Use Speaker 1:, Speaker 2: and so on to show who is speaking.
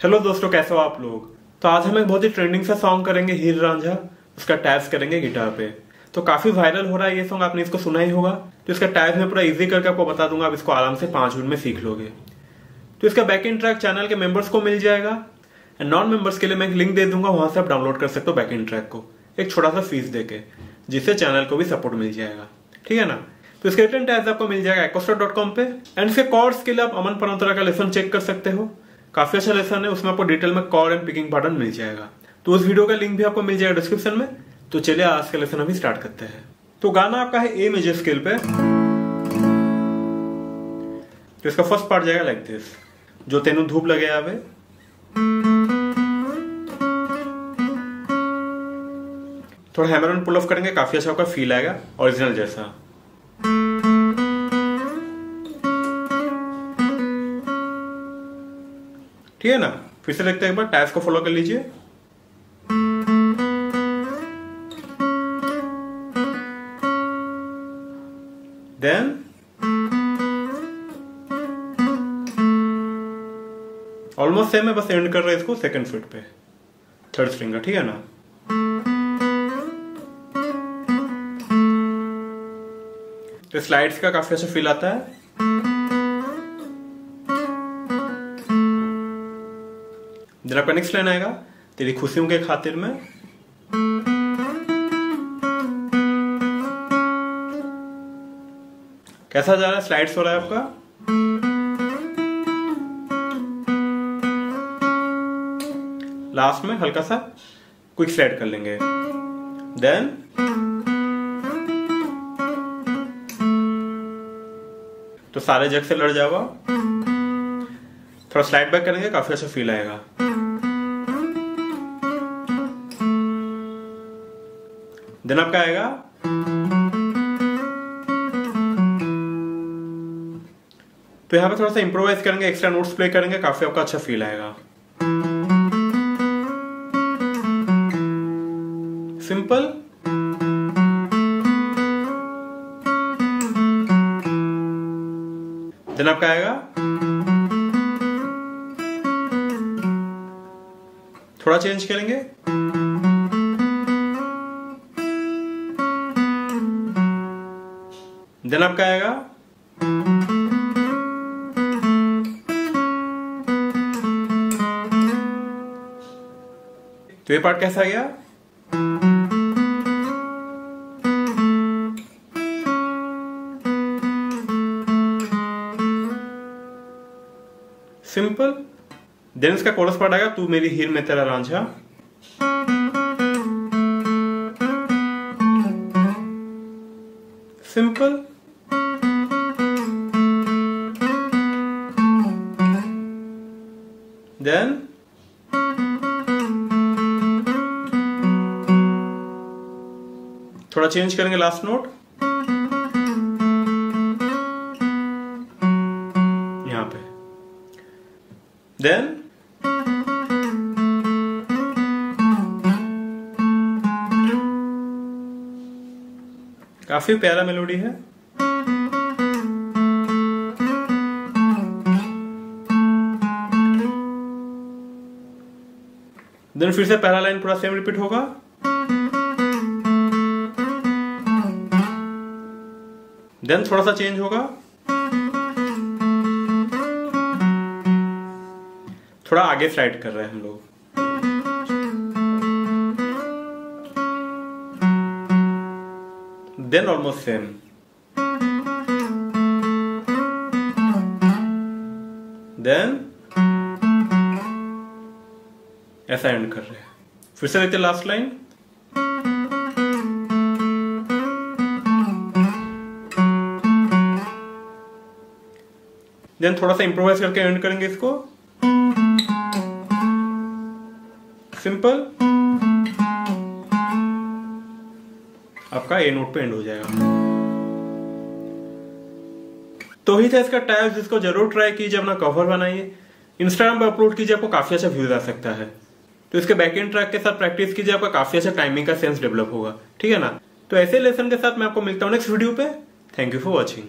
Speaker 1: दोस्तों, कैसे हो आप लोग? तो आज हम एक बहुत ही ट्रेंडिंग सा सॉन्ग करेंगे, हीर रांझा। उसका टैब्स करेंगे गिटार पे। तो काफ़ी वायरल हो रहा है ये सॉन्ग आपने इसको सुना ही होगा। तो इसका टैब्स में पूरा इजी करके आपको बता दूँगा, आप इसको आराम से पाँच मिनट में सीख लोगे। तो इसका बैक इन ट्रैक चैनल के मेंबर्स को मिल जाएगा। एंड नॉन मेंबर्स के लिए मैं एक लिंक दे दूँगा, वहाँ से आप डाउनलोड कर सकते हो बैक इन ट्रैक को। एक छोटा सा फ़ीस देके, जिससे चैनल को भी सपोर्ट मिल जाएगा। ठीक है ना? तो इसके रिटर्न टैग्स आपको मिल जाएगा एकोस्टर डॉट कॉम पे। एंड इसके कॉर्ड्स के लिए आप अमन पनोतरा का लेसन चेक कर सकते हो। काफ़ी अच्छा लेसन है, उसमें आपको डिटेल में कॉर्ड एंड पिकिंग पैटर्न मिल जाएगा। तो उस वीडियो का लिंक भी आपको मिल जाएगा डिस्क्रिप्शन में। तो चलिए आज का लेसन अभी स्टार्ट करते हैं। तो गाना आपका है ए मेजर स्केल पे। तो इसका फ़र्स्ट पार्ट जाएगा लाइक दिस जो तेनू धूप लगे आवे। थोड़ा हैमर पुल ऑफ़ करेंगे, काफ़ी अच्छा आपका फील आएगा ओरिजिनल जैसा। ठीक है ना? फिर से देखते हैं एक बार टैब्स को फॉलो कर लीजिए। देन ऑलमोस्ट सेम है, बस एंड कर रहे हैं इसको सेकंड फिट पे। थर्ड स्ट्रिंग का, ठीक है ना? तो स्लाइड्स का काफ़ी अच्छा फील आता है। देन आपका नेक्स्ट लाइन आएगा, तेरी खुशियों के खातिर में। कैसा जा रहा है? स्लाइड्स हो रहा है आपका? लास्ट में हल्का सा क्विक स्लाइड कर लेंगे। देन तो सारे जग से लड़ जाओ थोड़ा स्लाइड बैक करेंगे, काफ़ी अच्छा फील आएगा। देन आपका आएगा। तो यहाँ पे थोड़ा सा इंप्रोवाइज करेंगे एक्स्ट्रा नोट्स प्ले करेंगे, काफ़ी आपका अच्छा फील आएगा। सिंपल देन आपका आएगा। थोड़ा चेंज करेंगे। देन आपका आएगा। तो ये पार्ट कैसा गया? सिंपल देन इसका कोरस पार्ट आएगा, तू मेरी हीर में तेरा रांझा। सिंपल थोड़ा चेंज करेंगे लास्ट नोट यहाँ पे. देन काफ़ी प्यारा मेलोडी है. देन फिर से पहला लाइन पूरा सेम रिपीट होगा। देन थोड़ा सा चेंज होगा। थोड़ा आगे स्लाइड कर रहे हैं हम लोग। देन ऑलमोस्ट सेम देन ऐसा एंड कर रहे हैं। फिर से देखते लास्ट लाइन देन थोड़ा सा इंप्रोवाइज करके एंड करेंगे इसको। सिंपल आपका ए नोट पे एंड हो जाएगा। तो ही था इसका टाइप जिसको ज़रूर ट्राई कीजिए, अपना कवर बनाइए। इंस्टाग्राम पर अपलोड कीजिए, आपको काफ़ी अच्छा व्यूज़ आ सकता है। तो इसके बैक एंड ट्रैक के साथ प्रैक्टिस कीजिए, आपका काफ़ी अच्छा टाइमिंग का सेंस डेवलप होगा। ठीक है ना? तो ऐसे लेसन के साथ मैं आपको मिलता हूँ नेक्स्ट वीडियो पे। Thank you for watching